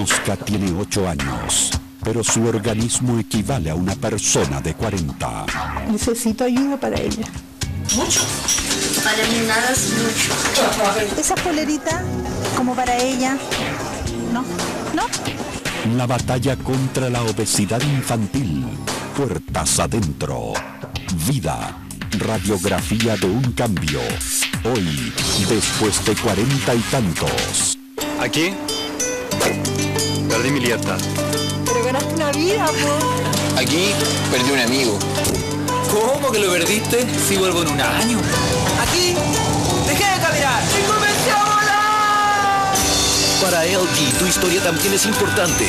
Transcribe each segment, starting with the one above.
Yanosca tiene 8 años, pero su organismo equivale a una persona de 40. Necesito ayuda para ella. ¿Mucho? Para mí nada es mucho. Esa polerita, como para ella. ¿No? ¿No? La batalla contra la obesidad infantil. Puertas adentro. Vida. Radiografía de un cambio. Hoy, después de cuarenta y tantos. Aquí perdí mi libertad. Pero ganaste una vida, po. Aquí perdí un amigo. ¿Cómo que lo perdiste si vuelvo en un año? Aquí LG, tu historia también es importante.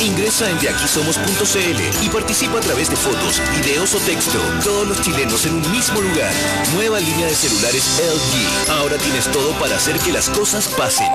Ingresa en deaquisomos.cl y participa a través de fotos, videos o texto. Todos los chilenos en un mismo lugar. Nueva línea de celulares LG. Ahora tienes todo para hacer que las cosas pasen.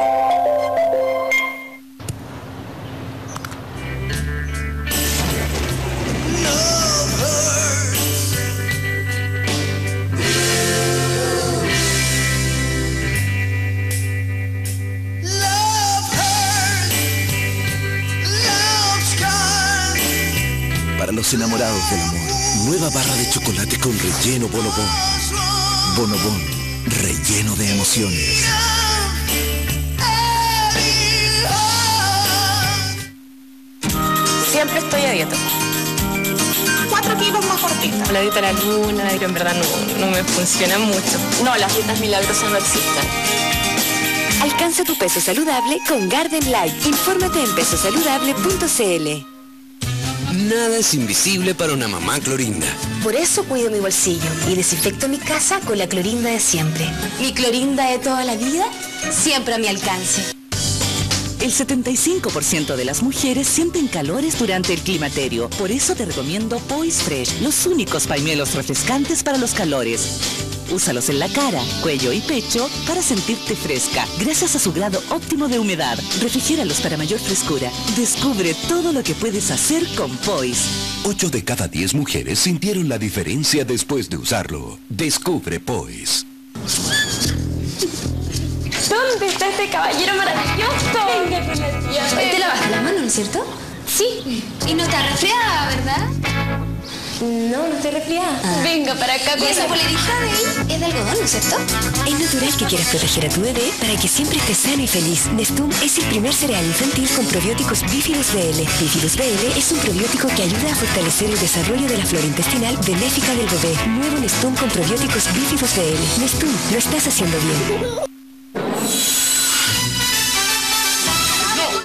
Los enamorados del amor, nueva barra de chocolate con relleno bonobón. Bonobón, relleno de emociones. Siempre estoy a dieta. Cuatro kilos más cortita. La dieta de la luna, pero en verdad no, no me funciona mucho. No, las dietas milagrosas no existen. Alcanza tu peso saludable con Garden Light. Infórmate en pesosaludable.cl. Nada es invisible para una mamá clorinda. Por eso cuido mi bolsillo y desinfecto mi casa con la clorinda de siempre. Mi clorinda de toda la vida, siempre a mi alcance. El 75% de las mujeres sienten calores durante el climaterio. Por eso te recomiendo Poise Fresh, los únicos pañuelos refrescantes para los calores. Úsalos en la cara, cuello y pecho para sentirte fresca. Gracias a su grado óptimo de humedad, refrigéralos para mayor frescura. Descubre todo lo que puedes hacer con Poise. 8 de cada 10 mujeres sintieron la diferencia después de usarlo. Descubre Poise. ¿Dónde está este caballero maravilloso? Venga. Hoy te lavaste la mano, ¿no es cierto? Sí. Y no está resfriada, ¿verdad? No, no estoy resfriada. Venga para acá Y con esa la- polerita de ahí es de algodón, ¿no es cierto? Es natural que quieras proteger a tu bebé para que siempre esté sano y feliz. Nestum es el primer cereal infantil con probióticos Bifidus BL. Bifidus BL es un probiótico que ayuda a fortalecer el desarrollo de la flora intestinal benéfica del bebé. Nuevo Nestum con probióticos Bifidus BL. Nestum, lo estás haciendo bien.